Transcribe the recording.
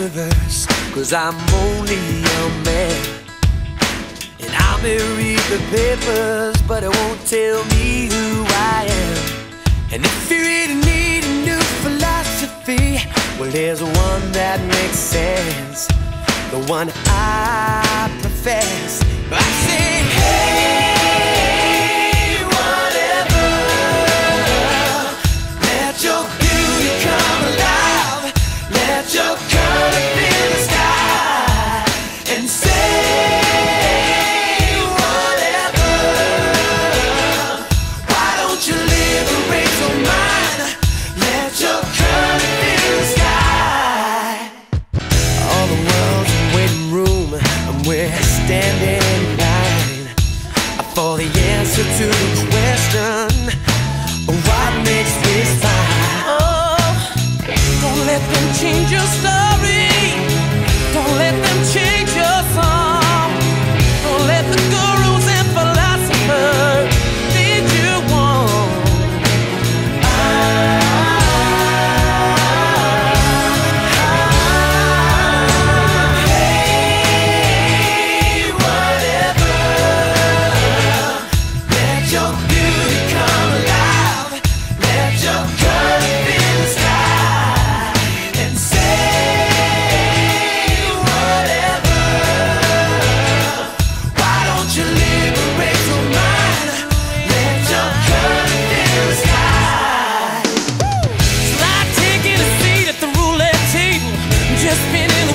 universe, cause I'm only a man. And I may read the papers, but it won't tell me who I am. And if you really need a new philosophy, well, there's one that makes sense. The one I profess. I say, the answer to the question: What makes this fine? Oh, don't let them change your story. in